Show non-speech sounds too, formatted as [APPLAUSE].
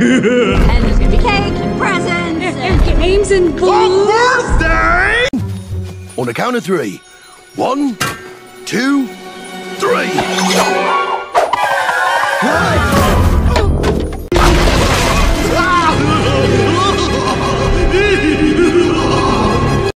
[LAUGHS] and there's gonna be cake and presents and games and balloons. birthday! On the count of three. One, two, three. Hi.